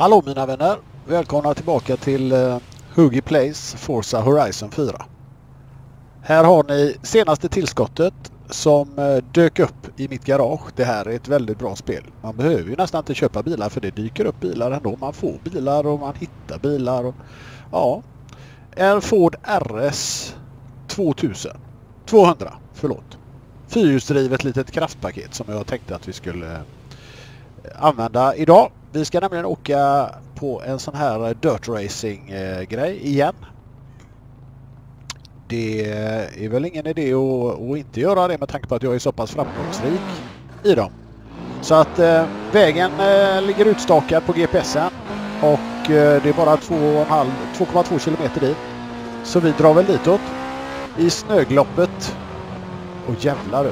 Hallå mina vänner! Välkomna tillbaka till uh, Huggy Plays Forza Horizon 4. Här har ni senaste tillskottet som eh, dök upp i mitt garage. Det här är ett väldigt bra spel. Man behöver ju nästan inte köpa bilar för det dyker upp bilar ändå. Man får bilar och man hittar bilar. Och, ja, en Ford RS 2000. 200, förlåt. Fyrhjulsdrivet litet kraftpaket som jag tänkte att vi skulle eh, använda idag. Vi ska nämligen åka på en sån här dirt racing eh, grej igen. Det är väl ingen idé att, att, inte göra det med tanke på att jag är så pass framgångsrik i dem. Så att eh, vägen eh, ligger utstakad på GPSen och eh, det är bara 2,2 kilometer dit. Så vi drar väl ditåt. I snögloppet. Och jävlar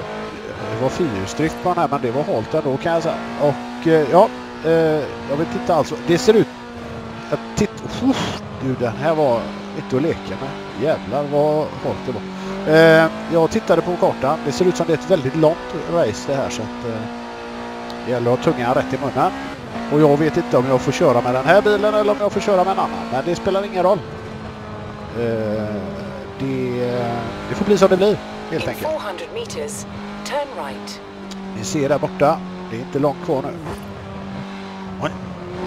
det var fyrhjulsdrift på den här men det var halt ändå kan jag säga. Och eh, ja, Eh, jag vet inte alls. Det ser ut... Jag titt... du, den här var inte att leka med. Jävlar vad halt det var. Eh, jag tittade på kartan. Det ser ut som det är ett väldigt långt race det här så att... Eh, det gäller att ha tungan rätt i munnen. Och jag vet inte om jag får köra med den här bilen eller om jag får köra med en annan. Men det spelar ingen roll. Eh, det, det får bli som det blir helt enkelt. Meters, right. Ni ser där borta. Det är inte långt kvar nu.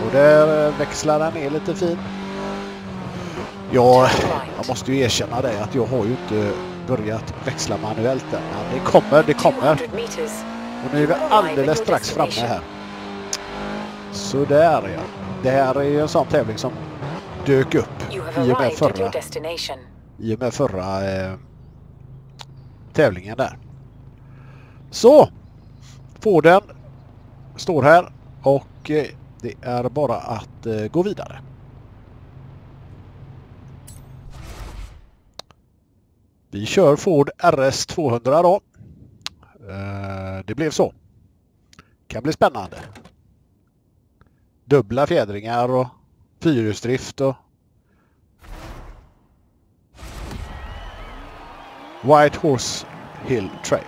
Och där eh, växlar den ner lite fint. Ja, jag måste ju erkänna det att jag har ju inte börjat växla manuellt än. Men det kommer, det kommer. Och nu är vi alldeles strax framme här. Så där ja. Det här är ju en sån tävling som dök upp i och med förra, i och med förra eh, tävlingen där. Så! Forden står här och eh, det är bara att eh, gå vidare. Vi kör Ford RS 200 då. Eh, det blev så. Kan bli spännande. Dubbla fjädringar och fyrhjulsdrift och White Horse Hill Trail.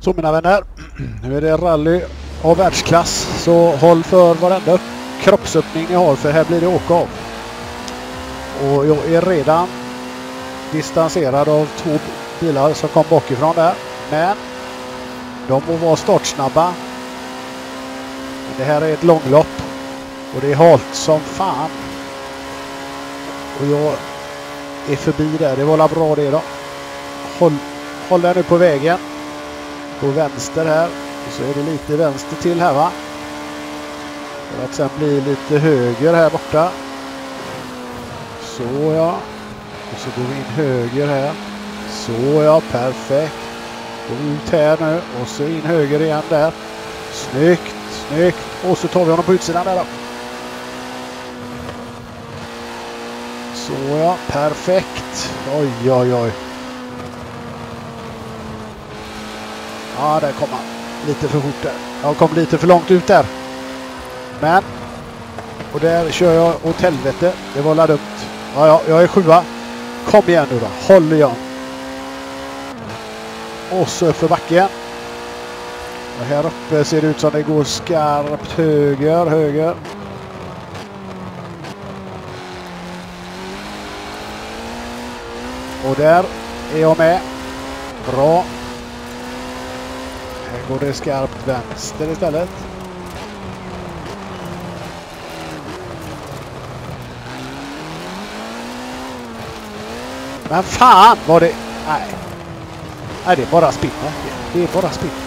Så mina vänner, nu är det rally av världsklass. Så håll för varenda kroppsöppning ni har för här blir det åka av. Och jag är redan distanserad av två bilar som kom bakifrån där. Men de må vara startsnabba. Men det här är ett långlopp. Och det är halt som fan. Och jag är förbi där. Det var bra det då. Håll, håll där nu på vägen. På vänster här. Och så är det lite vänster till här va. För att sen bli lite höger här borta. Så ja. Och så går vi in höger här. Så ja, perfekt. Gå ut här nu och så in höger igen där. Snyggt, snyggt. Och så tar vi honom på utsidan där då. Så ja, perfekt. Oj, oj, oj. Ja, där kommer han lite för fort där. Jag kom lite för långt ut där. Men. Och där kör jag åt helvete. Det var la dumt. Ja, ja, jag är sjua. Kom igen nu då. Håll igen. Och så för backen. Och här uppe ser det ut som det går skarpt höger, höger. Och där är jag med. Bra. Går det skarpt vänster istället. Men fan var det... Nej. Nej, det är bara spinner. Det är bara spinner.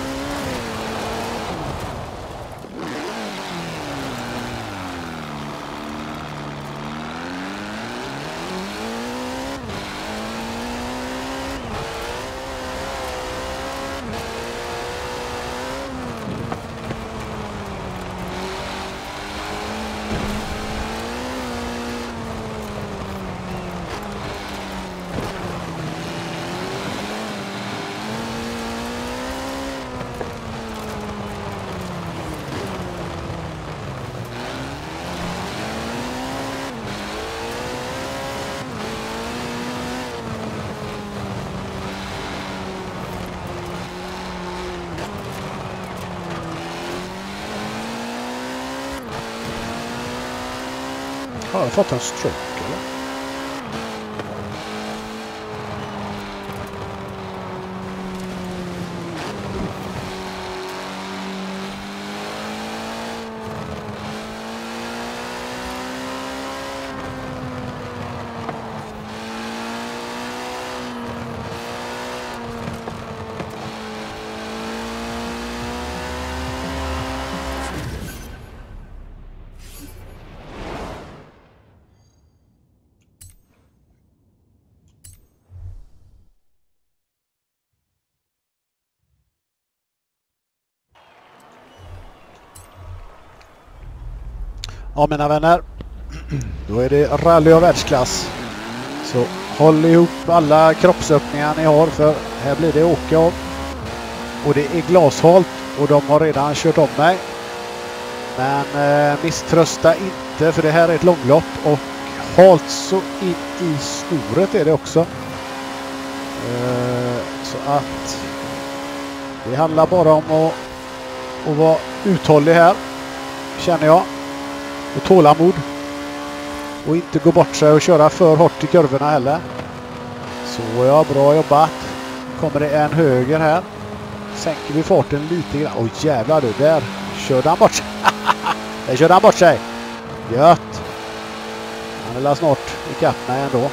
Har jag fått en stroke eller? Ja mina vänner, då är det rally av världsklass. Så håll ihop alla kroppsöppningar ni har för här blir det åka av. Och det är glashalt och de har redan kört om mig. Men eh, misströsta inte för det här är ett långlopp och halt så in i snoret är det också. Eh, så att det handlar bara om att, att vara uthållig här känner jag och tålamod. Och inte gå bort sig och köra för hårt i kurvorna heller. Så ja, bra jobbat. Kommer det en höger här. Sänker vi farten lite grann. Oj jävlar du, där körde han bort sig. där körde han bort sig. Gött. Han är väl snart ikapp mig ändå.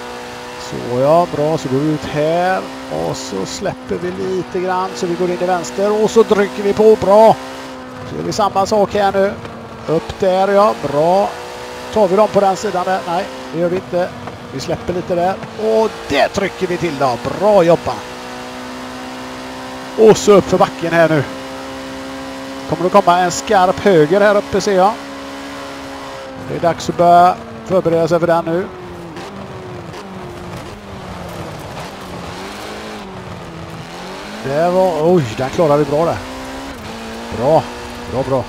Så ja, bra. Så går vi ut här. Och så släpper vi lite grann så vi går in i vänster. Och så trycker vi på. Bra. Så gör vi samma sak här nu. Upp där ja, bra. Tar vi dem på den sidan där? Nej, det gör vi inte. Vi släpper lite där. Och det trycker vi till då. Bra jobbat! Och så upp för backen här nu. Kommer det komma en skarp höger här uppe ser jag. Det är dags att börja förbereda sig för den nu. Det var... Oj, den klarade vi bra där. Bra, bra, bra.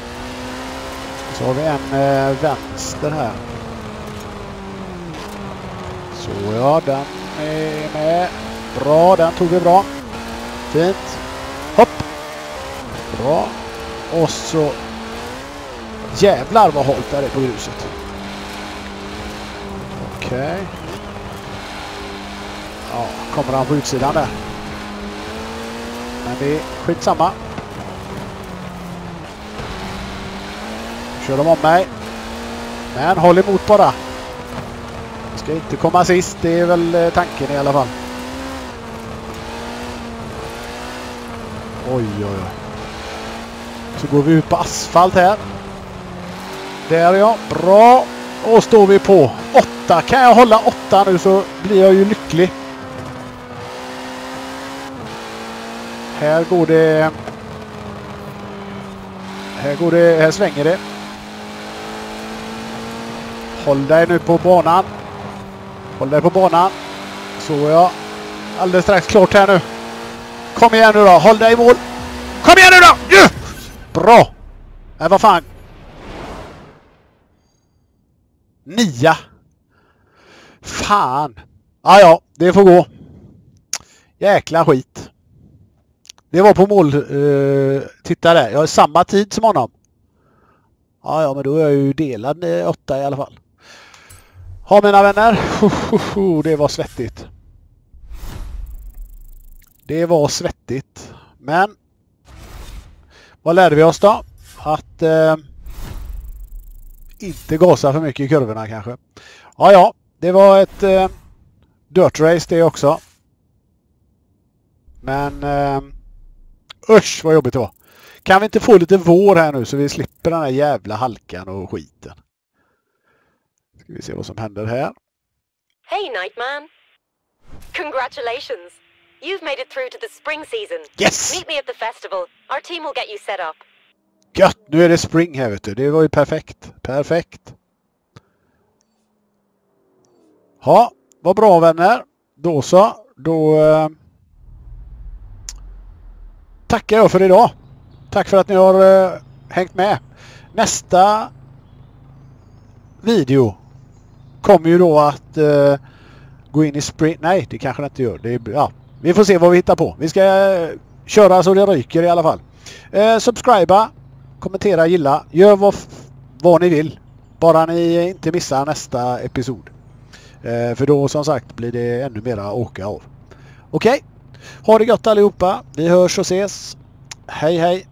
Så har vi en eh, vänster här. Så ja, den är med. Bra, den tog vi bra. Fint. Hopp! Bra. Och så... Jävlar vad halt det är på gruset. Okej. Okay. Ja, kommer han på utsidan där. Men det är skitsamma. Kör de om mig. Men håll emot bara. Jag ska inte komma sist, det är väl eh, tanken i alla fall. Oj, oj, oj. Så går vi ut på asfalt här. Där ja, bra. Och står vi på åtta. Kan jag hålla åtta nu så blir jag ju lycklig. Här går det... Här går det... Här svänger det. Håll dig nu på banan. Håll dig på banan. Så ja. Alldeles strax klart här nu. Kom igen nu då. Håll dig i mål. Kom igen nu då! Yeah! Bra! Nej, vad fan. Nia. Fan. Ja, ja, det får gå. Jäkla skit. Det var på mål. Uh, titta där. Jag har samma tid som honom. Ja, ja, men då är jag ju delad eh, åtta i alla fall. Ja mina vänner, det var svettigt. Det var svettigt. Men vad lärde vi oss då? Att eh, inte gasa för mycket i kurvorna kanske. Ja, ja, det var ett eh, dirt race det också. Men eh, usch vad jobbigt det var. Kan vi inte få lite vår här nu så vi slipper den här jävla halkan och skiten? Ska vi se vad som händer här. Hey Nightman! Congratulations! You've made it through to the spring season. Yes! Meet me at the festival. Our team will get you set up. Gött! Nu är det spring här vet du. Det var ju perfekt. Perfekt. Ja, vad bra vänner. Då så. Då eh, tackar jag för idag. Tack för att ni har eh, hängt med. Nästa video kommer ju då att uh, gå in i sprint. Nej, det kanske det inte gör. Det är, ja, vi får se vad vi hittar på. Vi ska uh, köra så det ryker i alla fall. Uh, subscriba, kommentera, gilla. Gör vad, vad ni vill. Bara ni inte missar nästa episod. Eh, för då som sagt blir det ännu mera åka av. Okej, ha det gott allihopa. Vi hörs och ses. Hej hej!